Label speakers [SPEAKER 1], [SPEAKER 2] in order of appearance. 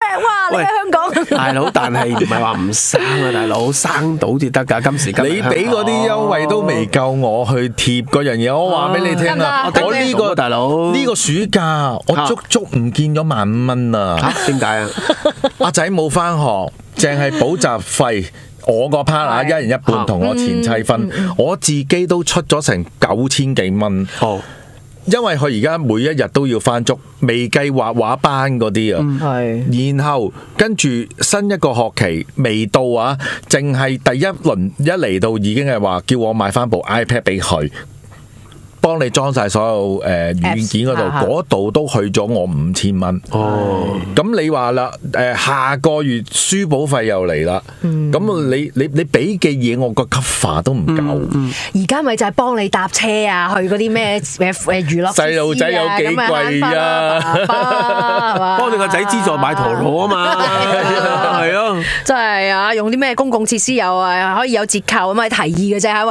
[SPEAKER 1] 哇！你喺香港，
[SPEAKER 2] 大佬，但係唔係話唔生啊，大佬生到至得㗎。今時今日
[SPEAKER 3] 你俾嗰啲優惠都未夠我去貼嗰樣嘢，我話俾你聽啊！我呢個
[SPEAKER 2] 大佬
[SPEAKER 3] 呢個暑假我足足唔見咗萬五蚊啊！
[SPEAKER 2] 嚇點解啊？
[SPEAKER 3] 阿仔冇翻學，淨係補習費。我個 partner 一人一半同我前妻分，我自己都出咗成九千幾蚊。
[SPEAKER 2] 哦，
[SPEAKER 3] 因為佢而家每一日都要翻足，未計畫畫班嗰啲啊。
[SPEAKER 1] 係
[SPEAKER 3] 然後跟住新一個學期未到啊，淨係第一輪一嚟到已經係話叫我買翻部 iPad 俾佢，幫你裝晒所有誒、呃、軟件嗰度，
[SPEAKER 1] 啊
[SPEAKER 3] 嗰度都去咗我五千蚊。
[SPEAKER 2] 哦，
[SPEAKER 3] 咁你話啦，誒、下個月書簿費又嚟啦，
[SPEAKER 1] 嗯
[SPEAKER 3] 咁、你你你俾嘅嘢我個 cover 都唔夠。
[SPEAKER 1] 而家咪就係幫你搭車啊，去嗰啲咩誒誒娛樂
[SPEAKER 3] 細路仔有幾貴啊
[SPEAKER 1] 咁咪慳返啦爸爸係嘛
[SPEAKER 2] 幫你個仔資助買陀螺啊嘛，係啊。
[SPEAKER 1] 真係啊，用啲咩公共設施有啊，可以有折扣咁啊，提議嘅啫。